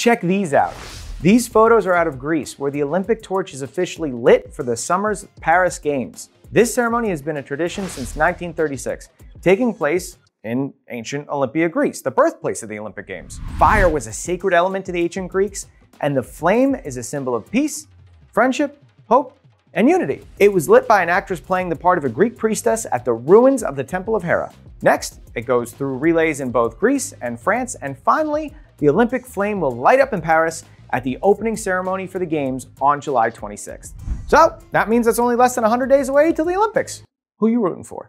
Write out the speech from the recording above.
Check these out. These photos are out of Greece, where the Olympic torch is officially lit for the summer's Paris Games. This ceremony has been a tradition since 1936, taking place in ancient Olympia, Greece, the birthplace of the Olympic Games. Fire was a sacred element to the ancient Greeks, and the flame is a symbol of peace, friendship, hope, and unity. It was lit by an actress playing the part of a Greek priestess at the ruins of the Temple of Hera. Next, it goes through relays in both Greece and France, and finally, the Olympic flame will light up in Paris at the opening ceremony for the Games on July 26th. So that means it's only less than 100 days away till the Olympics. Who are you rooting for?